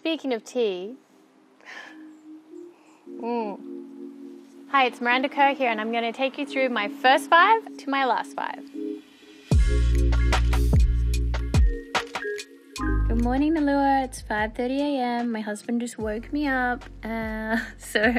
Speaking of tea, mm. hi, it's Miranda Kerr here, and I'm going to take you through my first five to my last five. Good morning, Allure. It's 5:30 a.m. My husband just woke me up, uh, so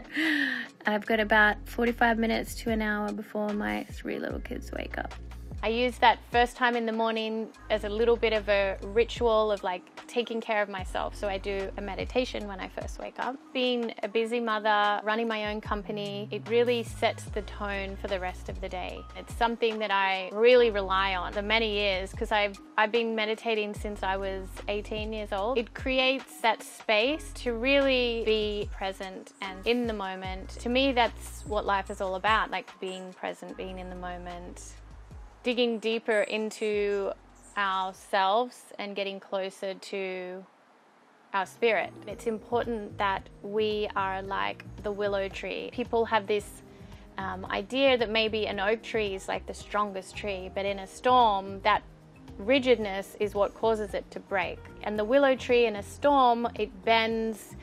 I've got about 45 minutes to an hour before my three little kids wake up. I use that first time in the morning as a little bit of a ritual of like taking care of myself. So I do a meditation when I first wake up. Being a busy mother, running my own company, it really sets the tone for the rest of the day. It's something that I really rely on for many years because I've I've been meditating since I was 18 years old. It creates that space to really be present and in the moment. To me that's what life is all about, like being present, being in the moment digging deeper into ourselves and getting closer to our spirit. It's important that we are like the willow tree. People have this um, idea that maybe an oak tree is like the strongest tree, but in a storm, that rigidness is what causes it to break. And the willow tree in a storm, it bends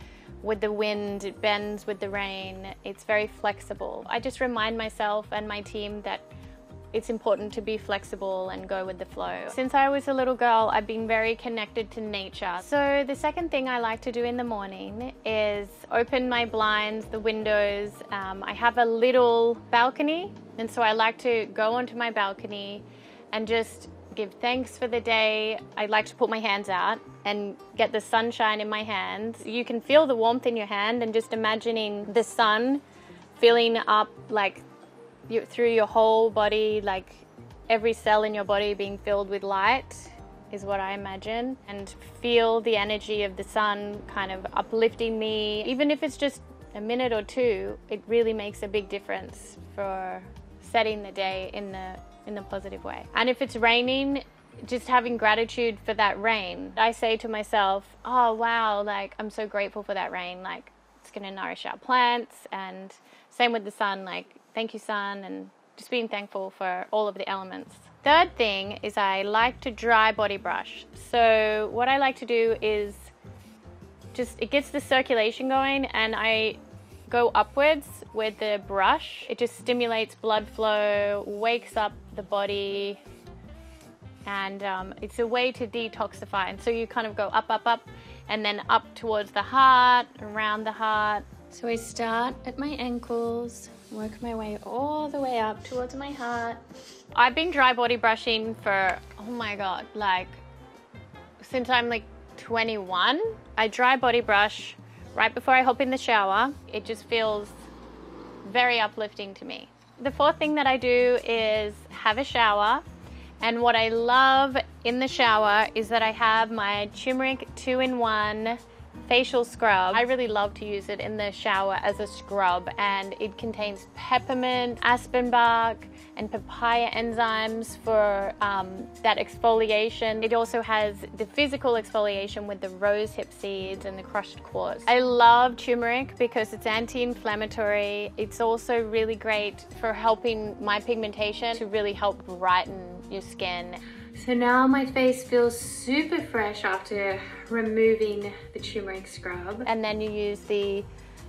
with the wind, it bends with the rain, it's very flexible. I just remind myself and my team that it's important to be flexible and go with the flow. Since I was a little girl, I've been very connected to nature. So the second thing I like to do in the morning is open my blinds, the windows. Um, I have a little balcony, and so I like to go onto my balcony and just give thanks for the day. I like to put my hands out and get the sunshine in my hands. You can feel the warmth in your hand and just imagining the sun filling up like you, through your whole body, like every cell in your body being filled with light is what I imagine, and feel the energy of the sun kind of uplifting me. Even if it's just a minute or two, it really makes a big difference for setting the day in the in the positive way. And if it's raining, just having gratitude for that rain. I say to myself, "Oh wow, like I'm so grateful for that rain. Like it's going to nourish our plants." And same with the sun, like thank you, sun, and just being thankful for all of the elements. Third thing is I like to dry body brush. So what I like to do is just, it gets the circulation going and I go upwards with the brush. It just stimulates blood flow, wakes up the body, and um, it's a way to detoxify. And so you kind of go up, up, up, and then up towards the heart, around the heart. So I start at my ankles, work my way all the way up towards my heart. I've been dry body brushing for, oh my God, like since I'm like 21. I dry body brush right before I hop in the shower. It just feels very uplifting to me. The fourth thing that I do is have a shower. And what I love in the shower is that I have my turmeric two-in-one facial scrub. I really love to use it in the shower as a scrub and it contains peppermint, aspen bark, and papaya enzymes for um, that exfoliation. It also has the physical exfoliation with the rosehip seeds and the crushed quartz. I love turmeric because it's anti-inflammatory. It's also really great for helping my pigmentation to really help brighten your skin. So now my face feels super fresh after removing the turmeric scrub. And then you use the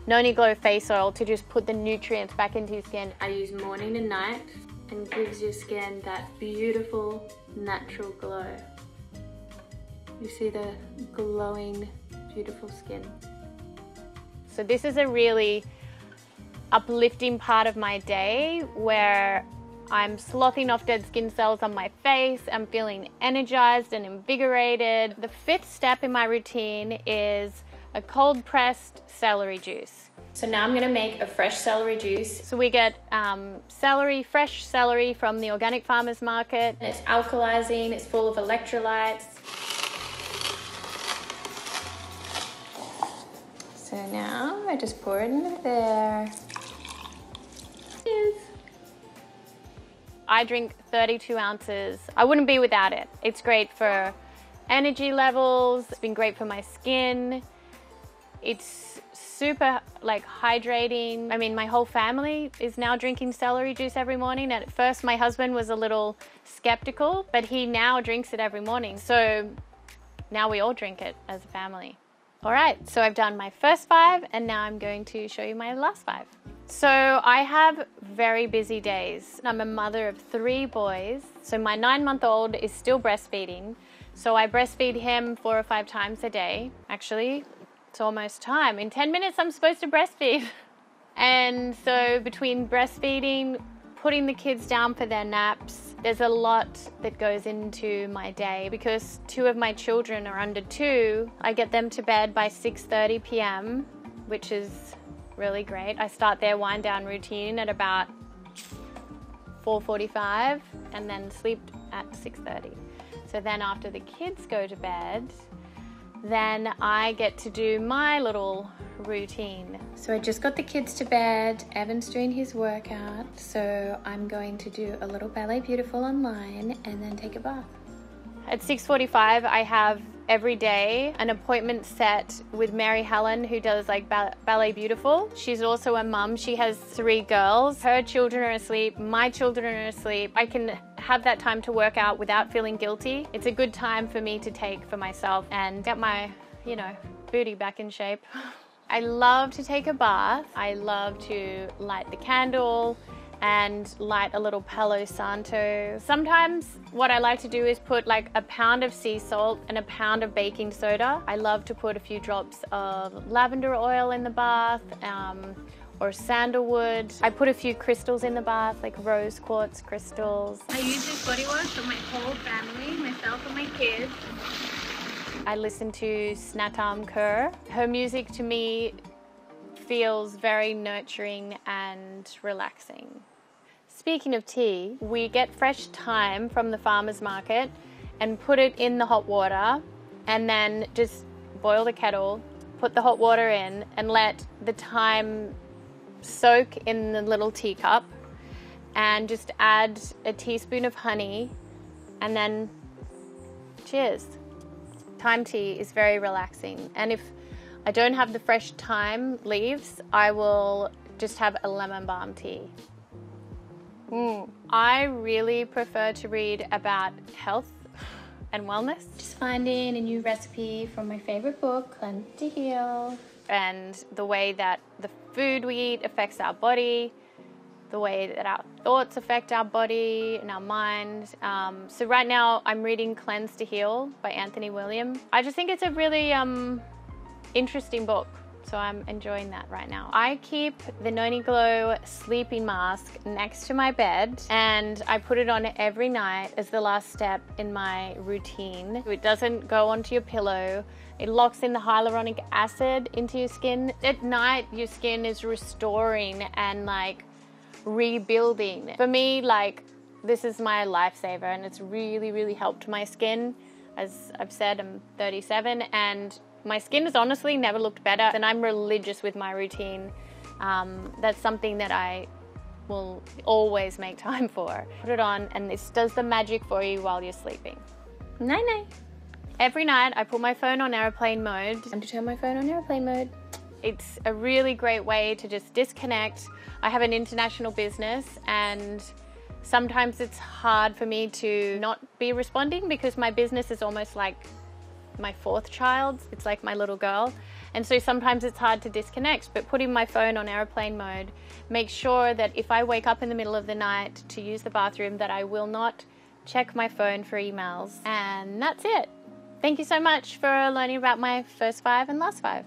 Noni Glow face oil to just put the nutrients back into your skin. I use morning and night and gives your skin that beautiful natural glow. You see the glowing, beautiful skin. So this is a really uplifting part of my day where I'm sloughing off dead skin cells on my face. I'm feeling energized and invigorated. The fifth step in my routine is a cold pressed celery juice. So now I'm gonna make a fresh celery juice. So we get um, celery, fresh celery from the organic farmer's market. And it's alkalizing, it's full of electrolytes. So now I just pour it into there. I drink 32 ounces. I wouldn't be without it. It's great for energy levels. It's been great for my skin. It's super like hydrating. I mean, my whole family is now drinking celery juice every morning. At first, my husband was a little skeptical, but he now drinks it every morning. So now we all drink it as a family. All right, so I've done my first five and now I'm going to show you my last five. So I have very busy days. I'm a mother of three boys. So my nine month old is still breastfeeding. So I breastfeed him four or five times a day. Actually, it's almost time. In 10 minutes, I'm supposed to breastfeed. And so between breastfeeding, putting the kids down for their naps, there's a lot that goes into my day because two of my children are under two. I get them to bed by 6:30 p.m., which is really great. I start their wind down routine at about 4:45 and then sleep at 6:30. So then after the kids go to bed, then I get to do my little routine. So I just got the kids to bed. Evan's doing his workout. So I'm going to do a little Ballet Beautiful online and then take a bath. At 6:45 I have every day an appointment set with Mary Helen who does like Ballet Beautiful. She's also a mum. She has 3 girls. Her children are asleep, my children are asleep. I can have that time to work out without feeling guilty. It's a good time for me to take for myself and get my, you know, booty back in shape. I love to take a bath. I love to light the candle and light a little Palo Santo. Sometimes what I like to do is put like a pound of sea salt and a pound of baking soda. I love to put a few drops of lavender oil in the bath um, or sandalwood. I put a few crystals in the bath, like rose quartz crystals. I use this body wash for my whole family, myself and my kids. I listen to Snatam Kaur. Her music to me feels very nurturing and relaxing. Speaking of tea, we get fresh thyme from the farmer's market and put it in the hot water and then just boil the kettle, put the hot water in and let the thyme soak in the little teacup and just add a teaspoon of honey and then cheers. Thyme tea is very relaxing. And if I don't have the fresh thyme leaves, I will just have a lemon balm tea. Mm. I really prefer to read about health and wellness. Just finding a new recipe from my favorite book, Cleanse to Heal. And the way that the food we eat affects our body, the way that our thoughts affect our body and our mind. Um, so right now I'm reading Cleanse to Heal by Anthony William. I just think it's a really um, interesting book. So I'm enjoying that right now. I keep the Noni Glow sleeping mask next to my bed and I put it on every night as the last step in my routine. It doesn't go onto your pillow. It locks in the hyaluronic acid into your skin. At night, your skin is restoring and like rebuilding. For me, like, this is my lifesaver and it's really, really helped my skin. As I've said, I'm 37 and my skin has honestly never looked better and I'm religious with my routine. Um, that's something that I will always make time for. Put it on and this does the magic for you while you're sleeping. Night night. Every night I put my phone on airplane mode. And to turn my phone on airplane mode. It's a really great way to just disconnect. I have an international business and sometimes it's hard for me to not be responding because my business is almost like my fourth child. It's like my little girl. And so sometimes it's hard to disconnect, but putting my phone on airplane mode makes sure that if I wake up in the middle of the night to use the bathroom that I will not check my phone for emails. And that's it. Thank you so much for learning about my first five and last five.